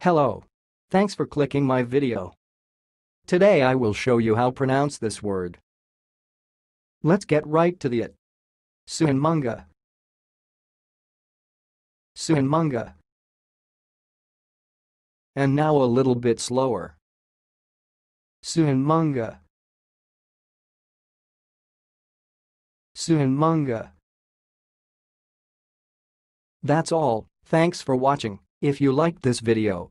Hello. Thanks for clicking my video. Today I will show you how pronounce this word. Let's get right to the it. Suhunmunga. Suhunmunga. And now a little bit slower. Suhunmunga. Suhunmunga. That's all, thanks for watching. If you liked this video,